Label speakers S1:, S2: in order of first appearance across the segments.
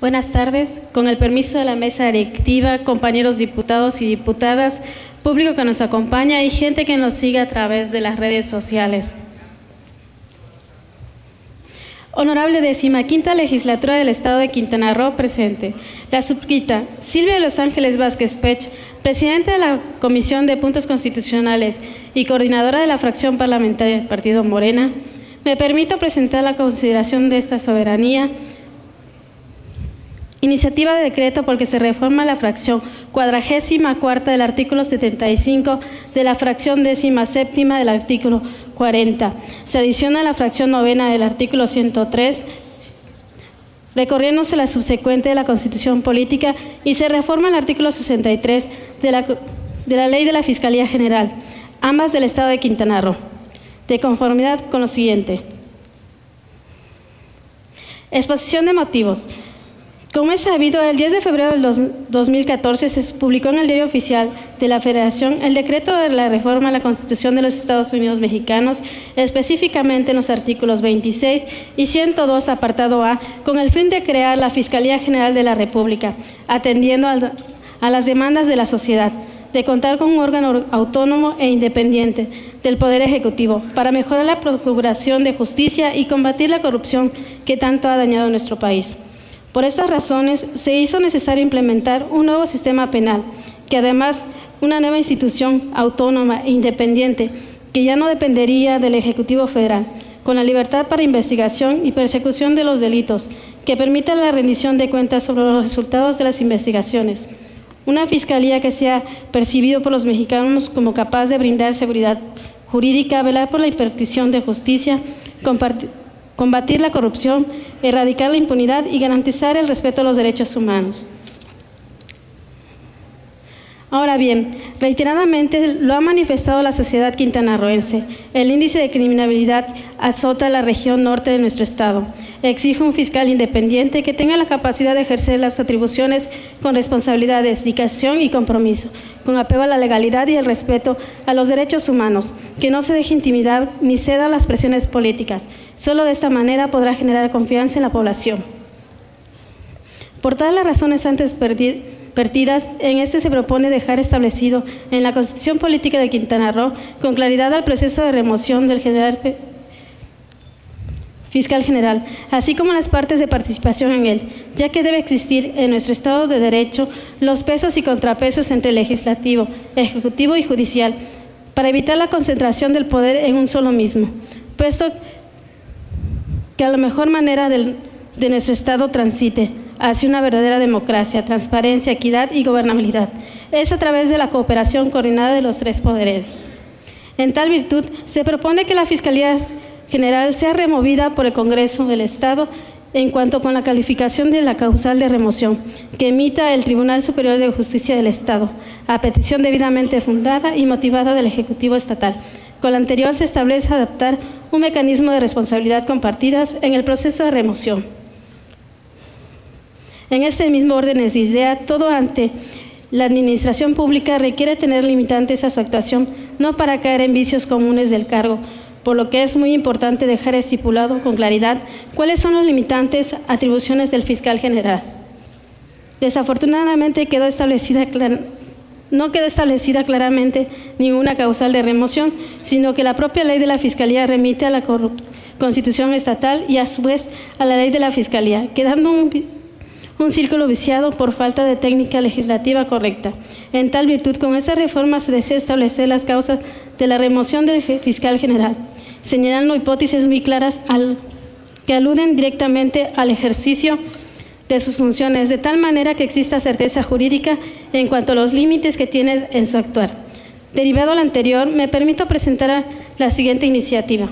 S1: Buenas tardes. Con el permiso de la mesa directiva, compañeros diputados y diputadas, público que nos acompaña y gente que nos sigue a través de las redes sociales. Honorable décima quinta legislatura del Estado de Quintana Roo presente. La subquita Silvia de Los Ángeles Vázquez Pech, presidenta de la Comisión de Puntos Constitucionales y coordinadora de la fracción parlamentaria del Partido Morena, me permito presentar la consideración de esta soberanía Iniciativa de decreto porque se reforma la fracción cuadragésima cuarta del artículo 75 de la fracción décima séptima del artículo 40. Se adiciona la fracción novena del artículo 103 recorriéndose la subsecuente de la Constitución Política y se reforma el artículo 63 de la, de la Ley de la Fiscalía General, ambas del Estado de Quintana Roo, de conformidad con lo siguiente. Exposición de motivos. Como es sabido, el 10 de febrero del 2014 se publicó en el Diario Oficial de la Federación el decreto de la reforma a la Constitución de los Estados Unidos Mexicanos, específicamente en los artículos 26 y 102, apartado A, con el fin de crear la Fiscalía General de la República, atendiendo a las demandas de la sociedad, de contar con un órgano autónomo e independiente del Poder Ejecutivo para mejorar la procuración de justicia y combatir la corrupción que tanto ha dañado nuestro país. Por estas razones, se hizo necesario implementar un nuevo sistema penal, que además una nueva institución autónoma e independiente, que ya no dependería del Ejecutivo Federal, con la libertad para investigación y persecución de los delitos, que permita la rendición de cuentas sobre los resultados de las investigaciones. Una fiscalía que sea percibido por los mexicanos como capaz de brindar seguridad jurídica, velar por la impartición de justicia, combatir la corrupción, erradicar la impunidad y garantizar el respeto a los derechos humanos. Ahora bien, reiteradamente lo ha manifestado la sociedad quintanarroense. El índice de criminalidad azota la región norte de nuestro estado. Exige un fiscal independiente que tenga la capacidad de ejercer las atribuciones con responsabilidad, dedicación y compromiso, con apego a la legalidad y el respeto a los derechos humanos, que no se deje intimidar ni ceda a las presiones políticas. Solo de esta manera podrá generar confianza en la población. Por todas las razones antes perdidas, en este se propone dejar establecido en la Constitución Política de Quintana Roo con claridad al proceso de remoción del fiscal general, así como las partes de participación en él, ya que debe existir en nuestro Estado de Derecho los pesos y contrapesos entre legislativo, ejecutivo y judicial, para evitar la concentración del poder en un solo mismo, puesto que a la mejor manera de nuestro Estado transite hacia una verdadera democracia, transparencia, equidad y gobernabilidad. Es a través de la cooperación coordinada de los tres poderes. En tal virtud, se propone que la Fiscalía General sea removida por el Congreso del Estado en cuanto con la calificación de la causal de remoción que emita el Tribunal Superior de Justicia del Estado, a petición debidamente fundada y motivada del Ejecutivo Estatal. Con la anterior se establece adaptar un mecanismo de responsabilidad compartidas en el proceso de remoción. En este mismo orden de idea, todo ante la administración pública requiere tener limitantes a su actuación, no para caer en vicios comunes del cargo, por lo que es muy importante dejar estipulado con claridad cuáles son los limitantes atribuciones del fiscal general. Desafortunadamente no quedó establecida claramente ninguna causal de remoción, sino que la propia ley de la Fiscalía remite a la Constitución estatal y a su vez a la ley de la Fiscalía, quedando un un círculo viciado por falta de técnica legislativa correcta. En tal virtud, con esta reforma se desea establecer las causas de la remoción del fiscal general, señalando hipótesis muy claras que aluden directamente al ejercicio de sus funciones, de tal manera que exista certeza jurídica en cuanto a los límites que tiene en su actuar. Derivado al anterior, me permito presentar la siguiente iniciativa.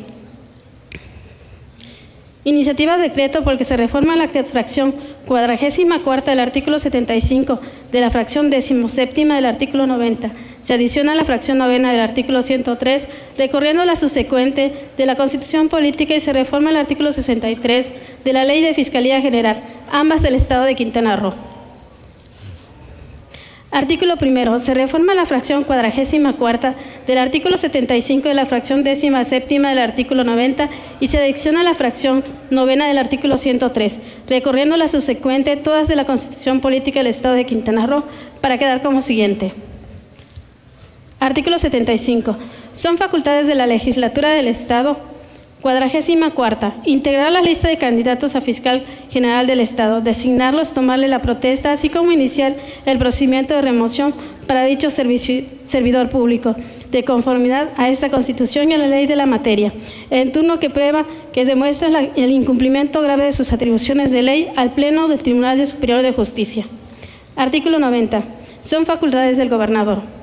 S1: Iniciativa de decreto porque se reforma la fracción cuadragésima cuarta del artículo 75 de la fracción decimoséptima del artículo 90. Se adiciona la fracción novena del artículo 103, recorriendo la subsecuente de la Constitución Política y se reforma el artículo 63 de la Ley de Fiscalía General, ambas del Estado de Quintana Roo. Artículo primero. Se reforma la fracción cuadragésima cuarta del artículo 75 de la fracción décima séptima del artículo 90 y se adiciona la fracción novena del artículo 103, recorriendo la subsecuente todas de la Constitución Política del Estado de Quintana Roo para quedar como siguiente. Artículo 75. Son facultades de la legislatura del Estado Cuadragésima cuarta, integrar la lista de candidatos a fiscal general del Estado, designarlos, tomarle la protesta, así como iniciar el procedimiento de remoción para dicho servidor público, de conformidad a esta Constitución y a la ley de la materia, en turno que prueba que demuestra el incumplimiento grave de sus atribuciones de ley al Pleno del Tribunal Superior de Justicia. Artículo 90. Son facultades del gobernador.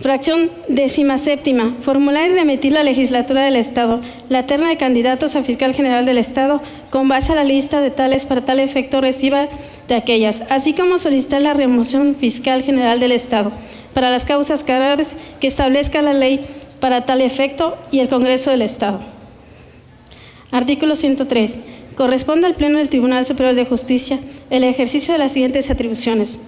S1: Fracción décima séptima. Formular y remitir la legislatura del Estado la terna de candidatos a fiscal general del Estado con base a la lista de tales para tal efecto reciba de aquellas, así como solicitar la remoción fiscal general del Estado para las causas graves que establezca la ley para tal efecto y el Congreso del Estado. Artículo 103. Corresponde al Pleno del Tribunal Superior de Justicia el ejercicio de las siguientes atribuciones.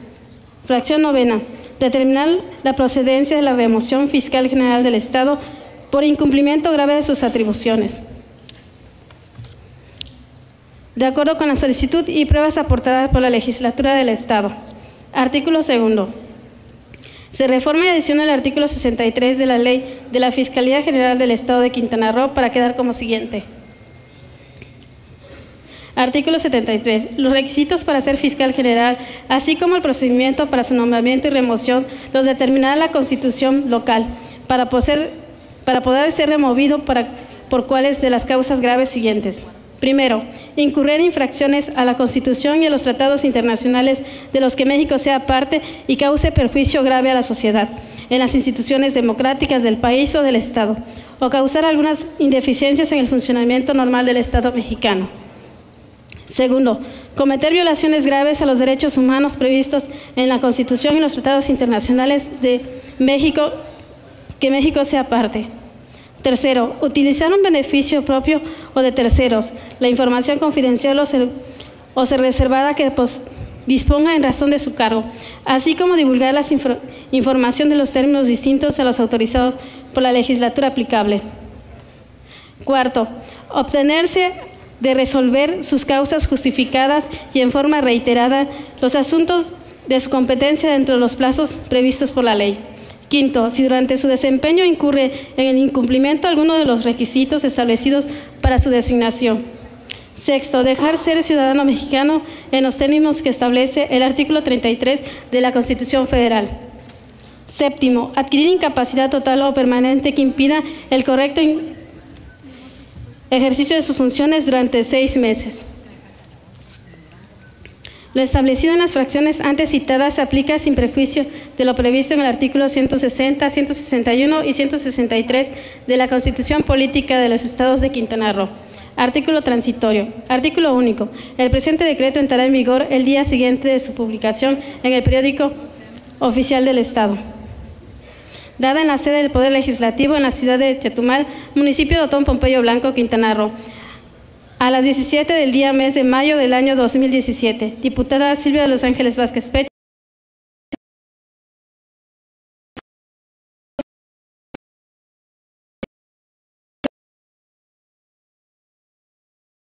S1: Fracción novena determinar la procedencia de la remoción fiscal general del Estado por incumplimiento grave de sus atribuciones. De acuerdo con la solicitud y pruebas aportadas por la legislatura del Estado. Artículo segundo. Se reforma y adiciona el artículo 63 de la Ley de la Fiscalía General del Estado de Quintana Roo para quedar como siguiente. Artículo 73. Los requisitos para ser fiscal general, así como el procedimiento para su nombramiento y remoción, los determinará la Constitución local para poder, para ser removido por cuáles de las causas graves siguientes. Primero, incurrir infracciones a la Constitución y a los tratados internacionales de los que México sea parte y cause perjuicio grave a la sociedad, en las instituciones democráticas del país o del Estado, o causar algunas indeficiencias en el funcionamiento normal del Estado mexicano. Segundo, cometer violaciones graves a los derechos humanos previstos en la Constitución y los tratados internacionales de México, que México sea parte. Tercero, utilizar un beneficio propio o de terceros, la información confidencial o, ser, reservada que disponga en razón de su cargo, así como divulgar la información de los términos distintos a los autorizados por la legislatura aplicable. Cuarto, obtenerse de resolver sus causas justificadas y en forma reiterada los asuntos de su competencia dentro de los plazos previstos por la ley. Quinto, si durante su desempeño incurre en el incumplimiento alguno de los requisitos establecidos para su designación. Sexto, dejar ser ciudadano mexicano en los términos que establece el artículo 33 de la Constitución Federal. Séptimo, adquirir incapacidad total o permanente que impida el correcto ejercicio de sus funciones durante seis meses. Lo establecido en las fracciones antes citadas se aplica sin prejuicio de lo previsto en el artículo 160, 161 y 163 de la Constitución Política de los Estados de Quintana Roo. Artículo transitorio. Artículo único. El presente decreto entrará en vigor el día siguiente de su publicación en el periódico oficial del Estado dada en la sede del Poder Legislativo en la ciudad de Chetumal, municipio de Otón Pompeyo Blanco, Quintana Roo, a las 17 del día mes de mayo del año 2017. Diputada Silvia de Los Ángeles Vázquez Pech.